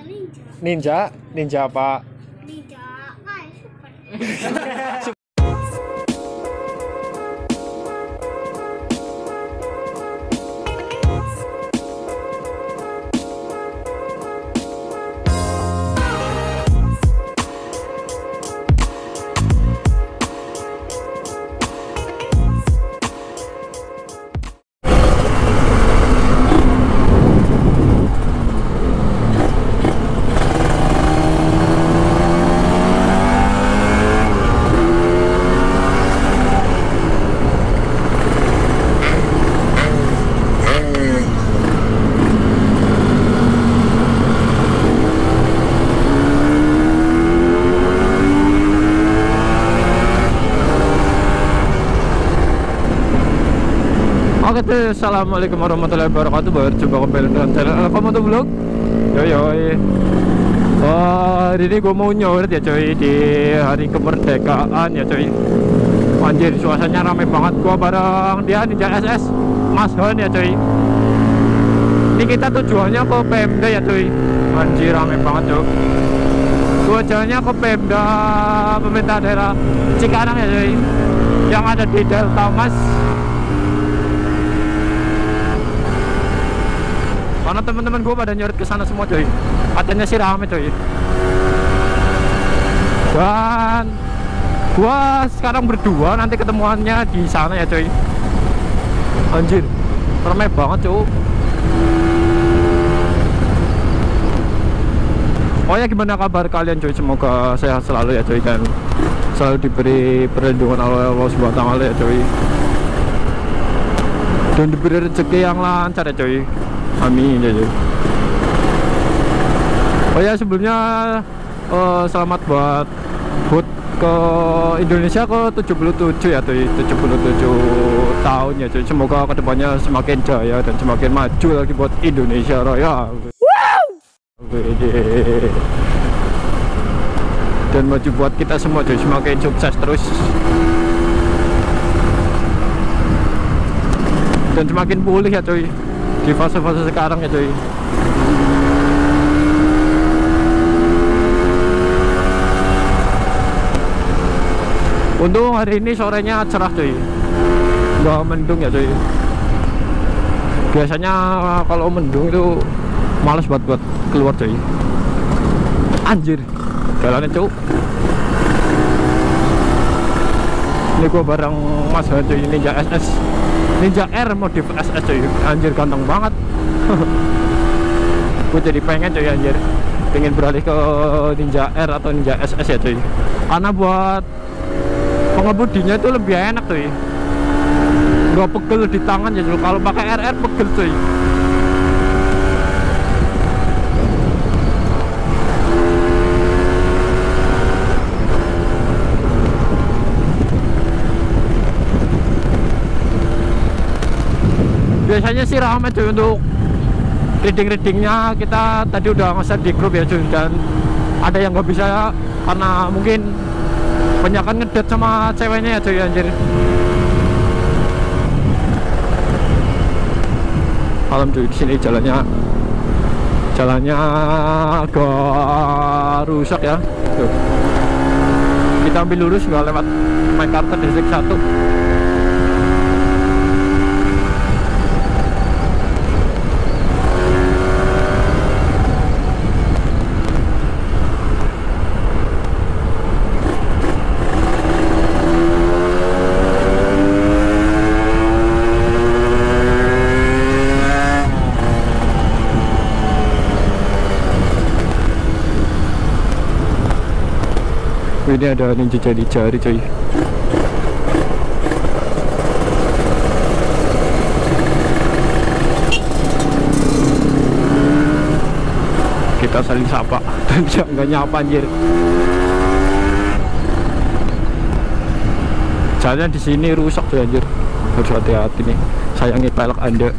ninja. Ninja, ninja apa? ninja. Kayak super Oke assalamualaikum warahmatullahi wabarakatuh. Berjumpa kembali dengan channel Komodo Vlog. Yo yo. Wah, hari ini gue mau nyoret ya coy di hari kemerdekaan ya coy. Anjir, suasananya rame banget. Gua bareng dia Ninja SS Mas Hon ya coy. Ini kita tujuannya ke Pemda ya coy. Anjir, rame banget coy. Tujuannya ke Pemda pemerintah daerah Cikarang ya coy. Yang ada di Delta Mas karena teman-teman gue pada nyoret ke sana semua coy. Katanya sih rame coy. Dan gua sekarang berdua nanti ketemuannya di sana ya coy. Anjir ramai banget coy Oh ya gimana kabar kalian coy? Semoga sehat selalu ya coy dan selalu diberi perlindungan oleh Allah taala ya coy. Dan diberi rezeki yang lancar ya coy amin ya coy oh ya sebelumnya eh, selamat buat buat ke Indonesia ke 77 ya coy 77 tahun ya coy semoga ke depannya semakin jaya dan semakin maju lagi buat Indonesia Raya. Wede. dan maju buat kita semua coy semakin sukses terus. Dan semakin pulih ya coy di fase-fase sekarang ya coy untung hari ini sorenya cerah coy nggak mendung ya coy biasanya kalau mendung itu males buat buat keluar coy anjir. Jalannya coy ini gua bareng mas Han, coy Ninja SS Ninja R modif SS coy. Anjir ganteng banget. Gue jadi pengen coy anjir. Pengen beralih ke Ninja R atau Ninja SS ya coy. Karena buat pengemudinya itu lebih enak coy. Nggak pegel di tangan ya coy. Kalau pakai RR pegel coy biasanya sih ramai cuy untuk reading-readingnya. Kita tadi udah nge di grup ya cuy dan ada yang nggak bisa karena mungkin banyakan ngedet sama ceweknya ya cuy anjir. Malam cuy di sini jalannya jalannya agak rusak ya. Tuh. Kita ambil lurus nggak lewat MacArthur distrik 1 ini ada ninja jadi jari coy. Kita saling sapa. Dan nggak nyapa anjir. Jalan di sini rusak tuh anjir. Harus hati-hati nih. Sayangi pelek anda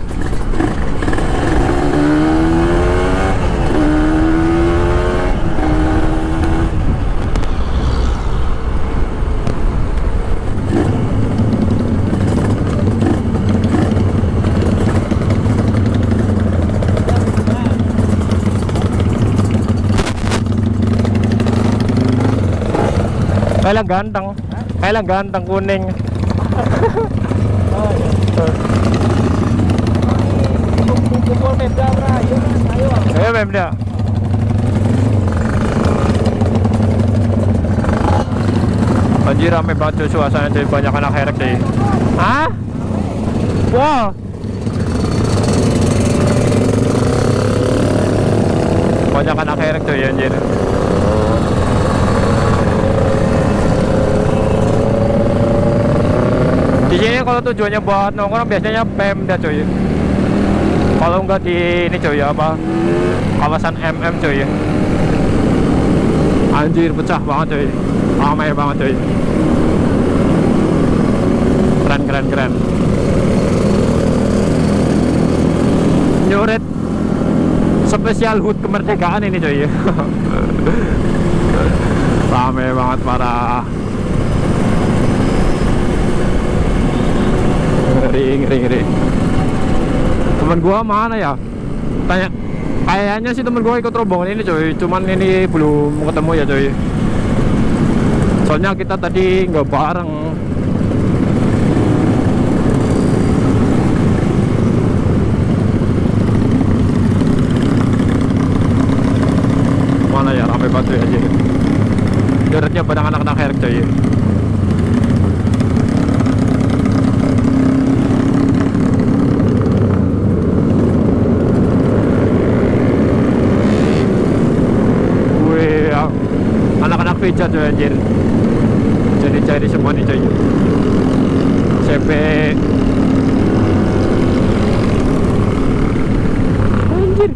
Kailang ganteng. Kailang ganteng kuning. Kumpul Pemda. Ayo. Ayo. Pemda. Anjir rame banget cuy suasana cuy banyak anak herek cuy. Hah? Wah. Banyak anak herek cuy anjir. Di sini kalau tujuannya buat nongkrong biasanya Pemda cuy. Kalau enggak di ini cuy apa? Kawasan MM cuy. Anjir pecah banget cuy. Ramai banget cuy. Keren keren keren. Nyurit spesial HUT kemerdekaan ini cuy. Ramai banget parah. Ngeri ngeri. Temen gua mana ya? Tanya kayaknya sih temen gua ikut rombongan ini cuy cuman ini belum ketemu ya cuy soalnya kita tadi nggak bareng. Mana ya? Ramai banget ya jadi deretnya pada anak-anak herek cuy pijat tuh anjir. Jadi cari semua nih coy. CP. Anjir.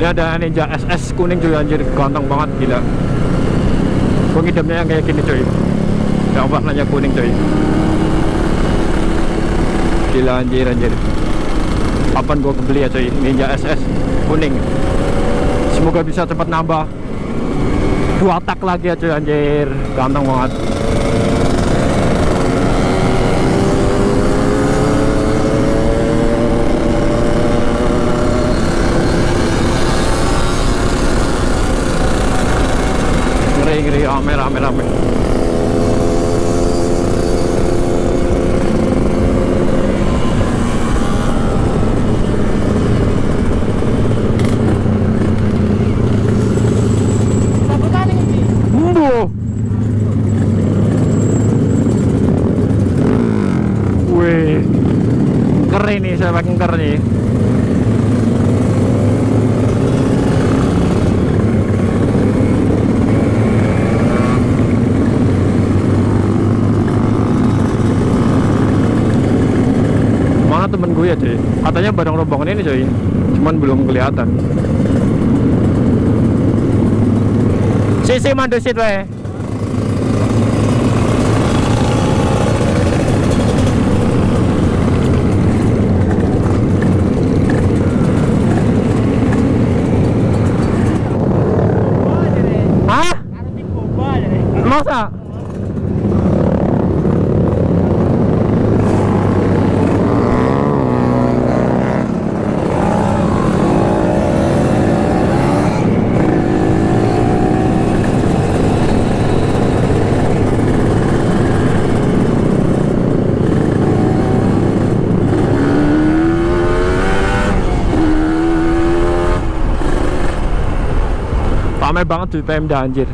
Ini ada Ninja SS kuning juga anjir, ganteng banget gila. Gue ngidamnya yang kayak gini coy Yang warnanya kuning coy. Gila anjir anjir. Kapan gue kebeli ya coy? Ninja SS kuning. Semoga bisa cepat nambah. Dua tak lagi ya coy anjir. Ganteng banget. Ngeri ngeri Sabutan ini. Mbo. Wih. Keren nih, saya pakai keren nih. Mana temen gue ya cuy Katanya barang rombongan ini cuy Cuman belum kelihatan Sisi mandusit wae. Boba jadi. Hah? Harus dicoba Masa? Ramai banget di Pemda anjir.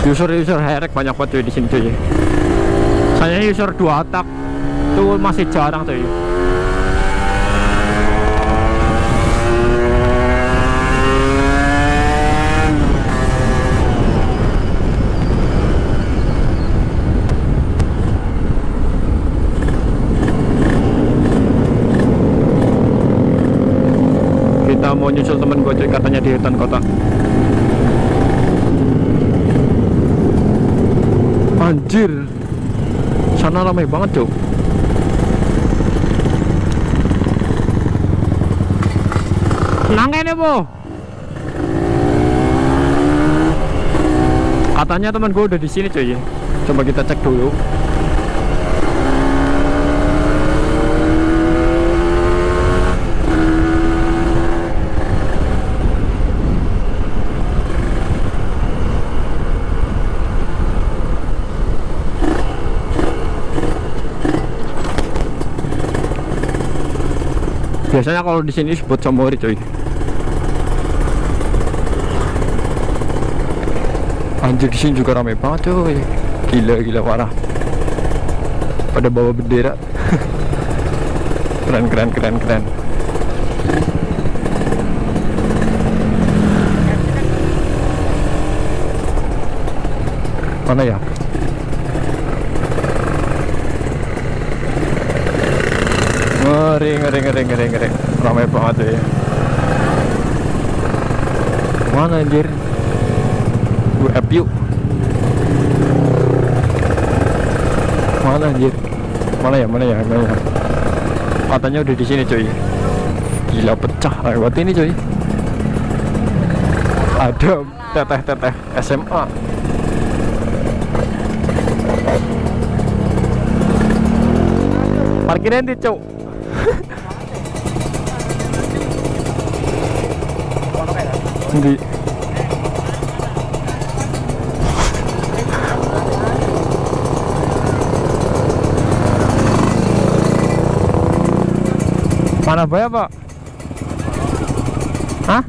User-user herek banyak banget cuy di sini cuy. Saya user dua tak tuh masih jarang cuy. Kita mau nyusul temen gue cuy katanya di hutan kota. Anjir Sana ramai banget cok Nang ini bu Katanya teman gue udah di sini cuy. Coba kita cek dulu. Biasanya kalau di sini sebut Somori cuy. Anjir di sini juga ramai banget cuy. Gila gila parah. Pada bawa bendera. keren keren keren keren. Mana ya? Ngeri ngeri ngeri ngeri ngeri. Ramai banget cuy. Mana anjir? WF yuk mana anjir? Mana ya mana ya mana ya? Katanya udah di sini cuy. Gila pecah lewat ini cuy. Ada teteh teteh SMA parkirnya di cuk. Di Mana bayar pak? Hah?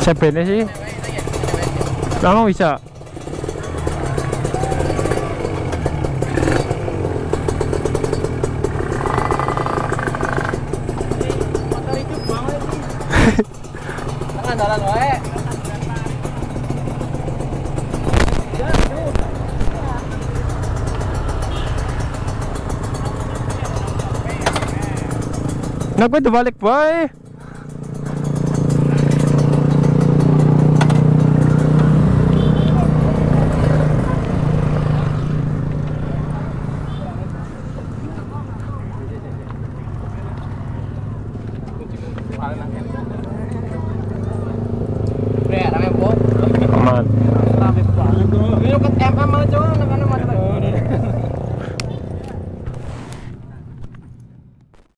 Sebenarnya sih Memang bisa Motor itu banget. Tangan dalan wae. Nah gue udah balik boy